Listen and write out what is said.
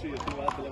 这也是我爱吃的